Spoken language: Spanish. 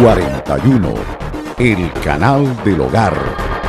41, el canal del hogar.